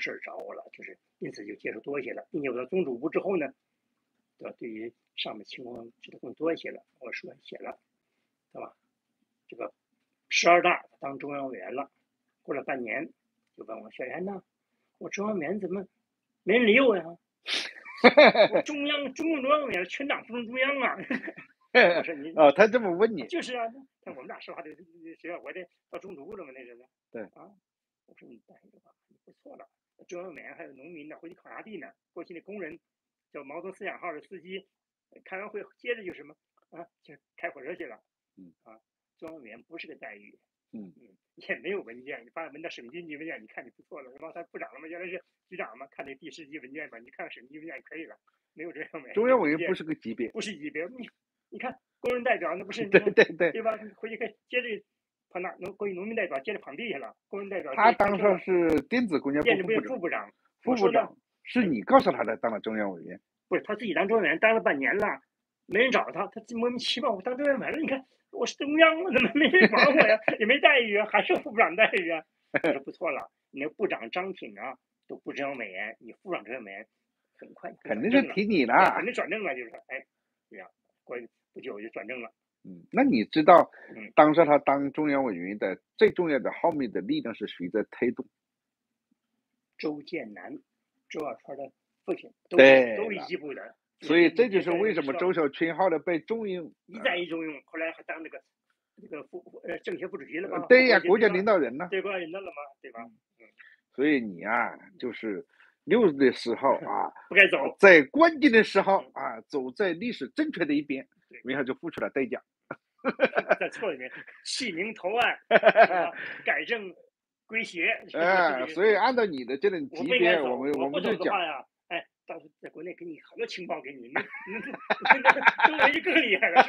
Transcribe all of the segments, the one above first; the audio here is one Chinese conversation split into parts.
事儿找我了，就是因此就接触多一些了，并且我到宗主部之后呢，对吧？对于上面情况知道更多一些了，我说写了，对吧？这个十二大当中央委员了，过了半年就问我小严呢，我中央委员怎么没人理我呀？我中央中共中央委员全党副中央啊！我说你哦，他这么问你，就是啊，那我们俩说话的学校，我得到中途了嘛，那是的。对啊，我说你待着吧，你不错了。中央委员还有农民呢，回去考察地呢。过去那工人叫毛泽东思想号的司机，开完会接着就什么啊，就开火车去了。嗯啊，中央委员不是个待遇。嗯嗯，也没有文件，你发文到省军级文件，你看你不错了，是吧？他部长了嘛，原来是局长嘛，看那第十级文件吧，你看省级文件也可以了，没有中央委员。中央委员不是个级别，不是级别，你你看工人代表那不是 对对对，对吧？回去看，接着跑那农过去农民代表接着躺地去了，工人代表他当上是电子工业电子部部部长，副部长，副部长是你告诉他的，当了中央委员。不是他自己当中央委员当了半年了，没人找他，他自莫名其妙我当中央委员了，你看我是中央了，怎么没人管我呀？也没待遇啊，还是副部长待遇啊？我说不错了，你那部长张挺啊都不中央委员，你副长中央委员很快肯定是提你了，了肯。定转正了，就是哎，这样过不久就转正了。嗯，那你知道嗯当时他当中央委员的最重要的后面的力量是谁在推动？周建南，周小川的父亲，都对都一部的，所以这就是为什么周周小川后来被中央一再一中用，后来还当那个这个副呃政协副主席了嘛？对呀，国家领领导人呢。对国家领导了嘛？对吧？所以你啊，就是六日的时候啊，不该走，在关键的时候啊，走在历史正确的一边对，然后就付出了代价。在错里面弃明投暗，改正归邪。哎，所以按照你的这种级别，我们我们就讲哎，到时候在国内给你好多情报给你，那那那就更厉害了，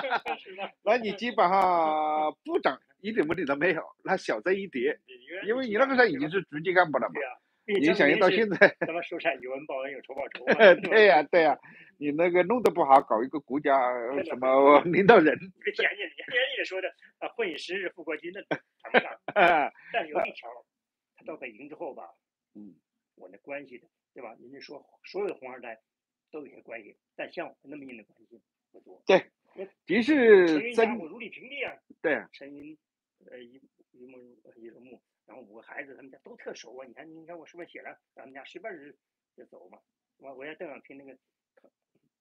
那你基本上部长一点问题都没有，那小菜一叠，因为你那个时候已经是局级干部了嘛你想想到现在，咱们说善有恩报恩，有仇报仇。对呀、对呀、你那个弄得不好，搞一个国家呃什么领导人，你别嫌弃你，嫌弃你说的啊，混以时日复国君，那谈不上。啊，但是有一条，他到北京之后吧，嗯，我那关系的，对吧？人家说所有的红二代都有些关系，但像我那么硬的关系不多。对那即陈是云家真我如履平地啊，对啊，陈云，呃，一一木一个木，然后五个孩子，他们家都特熟啊。你看，你看我书本写了，咱们家随便就就走嘛。我我也邓小平那个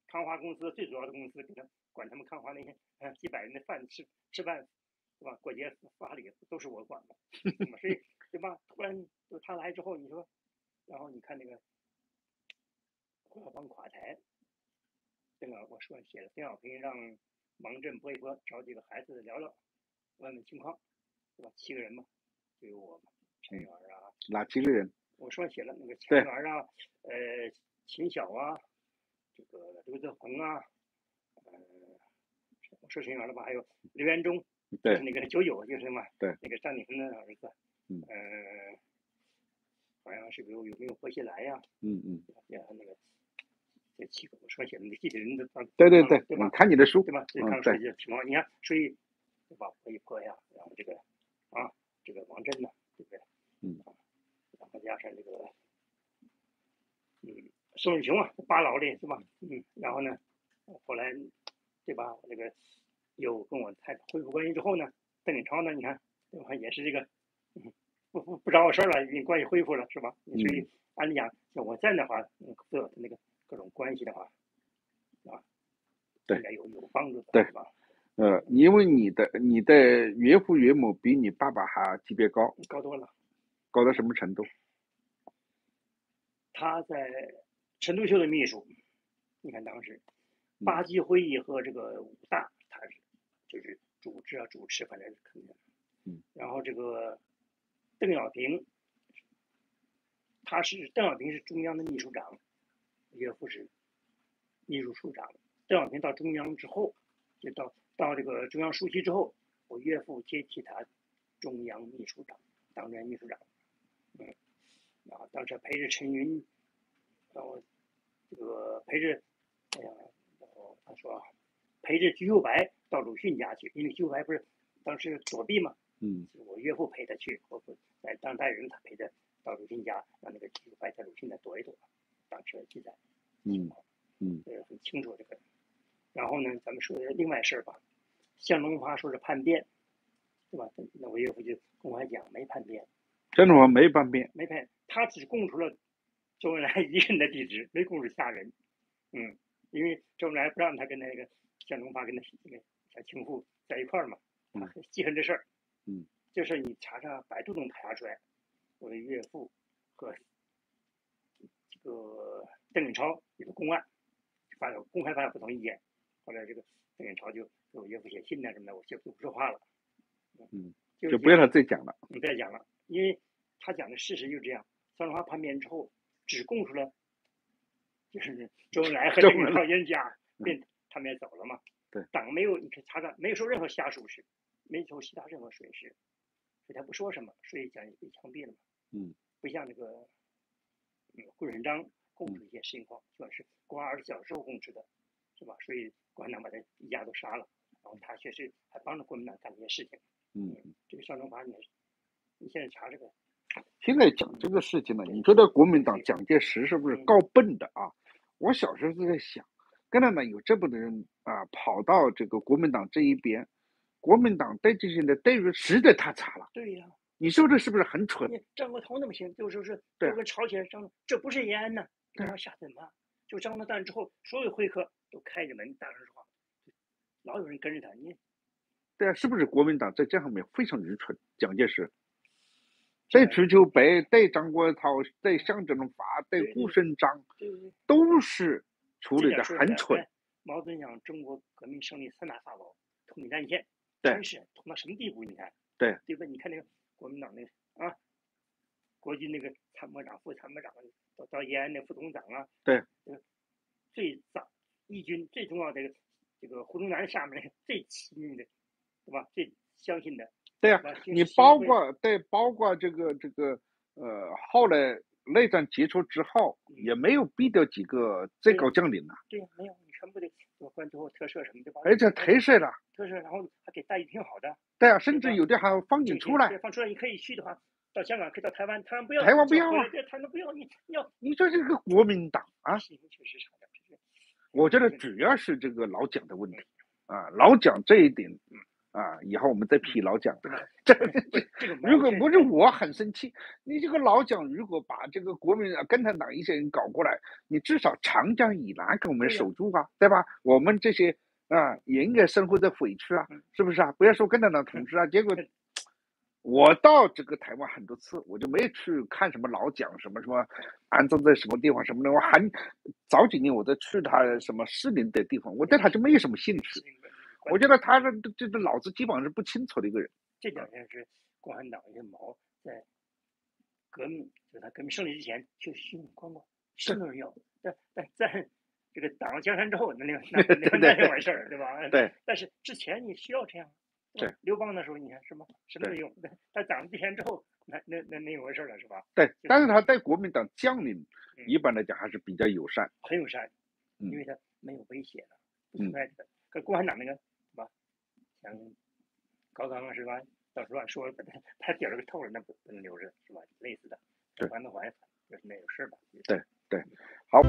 康康华公司最主要的公司，给他管他们康华那些呃几百人的饭吃吃饭，对吧？过节发礼都是我管的，所以对吧？突然就他来之后，你说，然后你看那个胡耀邦垮台，这个我说写了，邓小平让王震、波一波找几个孩子聊聊，问问情况，对吧？七个人嘛，就有我嘛，陈元啊，哪七个人？我说写了那个对陈元啊，呃，秦晓啊，这个刘德宏啊，呃，我说陈元了吧？还有刘元忠，对，那个九九，就是嘛，对那个张景恒的儿子，嗯呃，好像是有有没有薄熙来呀、嗯嗯，然后那个这七个我书上写的那个具体人的当对对对，当对吧我？看你的书，对吧？这嗯刚说对一些情况，你看，所以对吧？可以破呀，然后这个啊，这个王震呢，对不对？嗯啊，然后加上这个嗯，宋日雄啊，八老的是吧？嗯，然后呢，后来对吧？那个又跟我太太恢复关系之后呢，邓颖超呢，你看对吧？也是这个嗯不不不找我事儿了，已经关系恢复了是吧？所以按理讲，像我在的话，嗯，各那个各种关系的话，啊，对应该有有帮助的，对吧？呃，因为你的你的岳父岳母比你爸爸还级别高，高多了。高到什么程度？他在陈独秀的秘书，你看当时八级会议和这个五大，他是就是主持啊主持，反正是肯定的。嗯。然后这个邓小平，他是邓小平是中央的秘书长，岳父是秘书处长。邓小平到中央之后，就到到这个中央书记之后，我岳父接替他中央秘书长，当中央秘书长。嗯。然后当时陪着陈云，然后这个陪着，哎呀，然后他说陪着居秀白到鲁迅家去，因为居秀白不是当时躲避嘛，嗯。我岳父陪他去，我不在当代人，他陪着到鲁迅家让那个记录在鲁迅那躲一躲，当时记载，嗯嗯，呃很清楚这个。然后呢，咱们说另外事儿吧，向忠发说是叛变，对吧？那我岳父就公开讲没叛变，向忠发没叛变，没叛，他只供出了周恩来一人的地址，没工夫吓人。嗯，因为周恩来不让他跟那个向忠发跟那那个小情妇在一块儿嘛，嗯，记恨这事儿。嗯，这事儿你查查百度能查出来。我的岳父和这个邓颖超有个公案，发表公开发表不同意见。后来这个邓颖超就给我岳父写信呐什么的，我就不说话了。嗯，就不要他再讲了。你再讲了，因为他讲的事实就这样。三中华叛变之后，只供出了 就是周恩来和邓颖超一人家，便他们也走了嘛。对，党没有，你可以查看，没有受任何下属事，没受其他任何损失，所以他不说什么，所以讲也被枪毙了嘛。嗯，不像那个嗯顾顺章供出一些情况，主要是公安二十小时候供出的，是吧？所以共产党把他一家都杀了，然后他确实还帮着国民党干这些事情。嗯，这个向忠发你你现在查这个，现在讲这个事情呢，你觉得国民党蒋介石是不是够笨的啊？我小时候就在想，跟他们有这么多人啊跑到这个国民党这一边，国民党对这些人的待遇实在太差了。对呀。你说这是不是很蠢？张国焘那么行，就说是对跟朝鲜张，这不是延安呐，让他下怎么？就张了蛋之后，所有会客都开着门，大声说话，老有人跟着他。你，对啊，是不是国民党在这方面非常愚蠢？蒋介石对瞿秋白、对张国焘、对向忠发、对顾顺章，都是处理的很蠢。毛泽东讲中国革命胜利三大法宝：统一战线，对，是统到什么地步？你看，对，对吧？你看那个。国民党那个啊，国军那个参谋长、副参谋长，到到延安那副总长啊，对，最早义军最重要的这个胡宗南下面最亲密的，对吧？最相信的，对呀，你包括对，包括这个这个呃，后来内战结束之后，也没有毙掉几个最高将领呐。对呀，没有，你全部得关最后特赦什么的，而且特赦了，特赦，然后还给待遇挺好的。对啊，甚至有的还放你出来。放出来，你可以去的话，到香港可以到台湾，台湾不要。台湾不要啊！台湾不要你，要你这是个国民党啊！我觉得主要是这个老蒋的问题啊，老蒋这一点啊，以后我们再批老蒋。这这这如果不是我很生气，你这个老蒋如果把这个国民共产党一些人搞过来，你至少长江以南给我们守住啊，对吧？我们这些。啊，也应该生活在委屈啊，是不是啊？不要说共产党同志啊，结果我到这个台湾很多次，我就没去看什么老蒋什么什么安葬在什么地方什么的。我还早几年我都去他什么士林的地方，我对他就没有什么兴趣。我觉得他这这这脑子基本上是不清楚的一个人。这两天是共产党一些毛在革命，就他革命胜利之前就心里光光，什么人要，但但在。这个打了江山之后，那另那那那另回事儿，对吧？对。但是之前你需要这样。对。刘邦那时候你看什么什么没用，他打了天之后，那那那那一回事儿了，是吧？对。但是他对国民党将领一般来讲还是比较友善。很友善，因为他没有威胁了，不存在的。跟共产党那个，是吧？像高岗是吧？到时候说把他 他底儿给透了，那不不能留着，是吧？类似的。对。反正还就是那个事儿吧。对对，好。